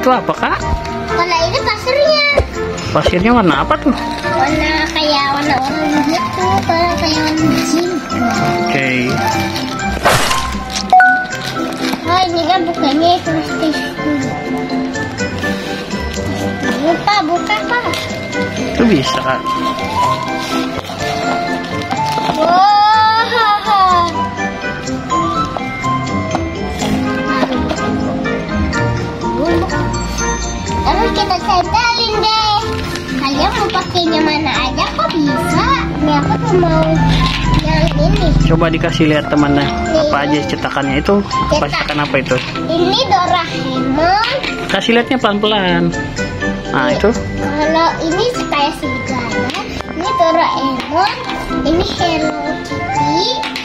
Itu apa kak? Kalau ini pasirnya Pasirnya warna apa tuh? warna kayak warna oranye gitu, kayak kayak warna jin. Oke. Oh ini kan bukannya terus tisu. Lupa buka pak. Itu bisa kak. Mau yang ini. Coba dikasih lihat temannya apa aja cetakannya itu. Apa cetakan apa itu? Ini Doraemon. Kasih lihatnya pelan-pelan. Nah itu. Kalau ini kayak serigala. Ini Doraemon. Ini Hello Kitty.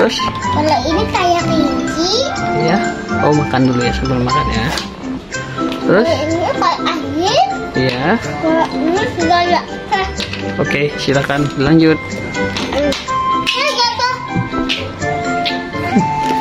Terus? Kalau ini kayak kelinci. Ya. Oh makan dulu ya sebelum makan ya. Terus? Ini kayak angin. Iya. Kalau ini segala. Hah. Oke silakan lanjut. Ya jatuh.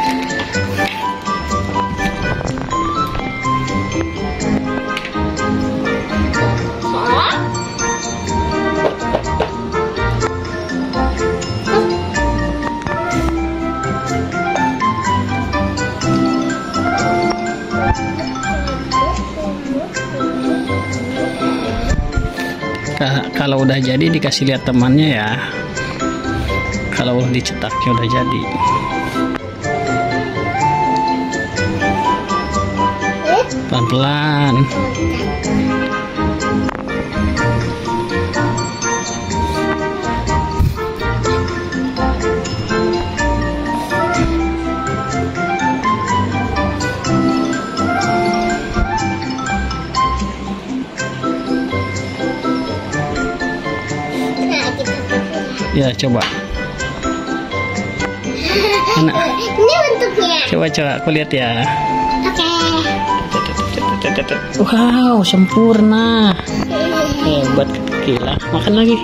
kalau udah jadi dikasih lihat temannya ya. Kalau dicetaknya udah jadi. Pelan-pelan. Ya coba. Mana? Ini bentuknya. Coba coba aku lihat ya. Oke. Wow sempurna. Hebat gila. Makan lagi.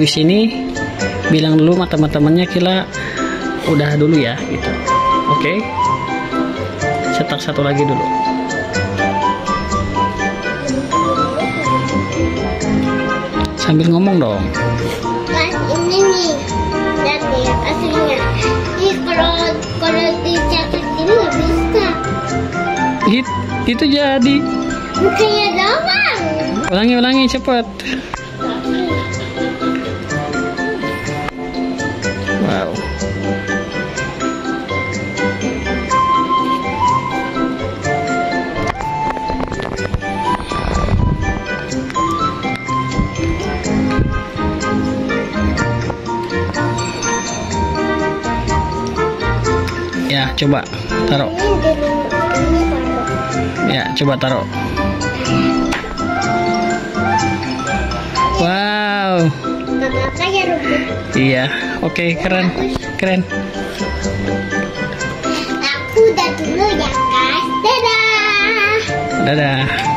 Habis ini bilang dulu sama teman-temannya kila udah dulu ya gitu. Oke. Cetak satu lagi dulu. Sambil ngomong dong. Kan ini nih. Nih aslinya. Ih, kalau kalau dicatat ini nggak bisa. It, itu jadi. Bukannya doang. Ulangi ulangi cepet. Ya, coba taruh. Ya, coba taruh. Wow. Iya, oke keren, keren. Aku udah dulu ya guys. Dadah. Dadah.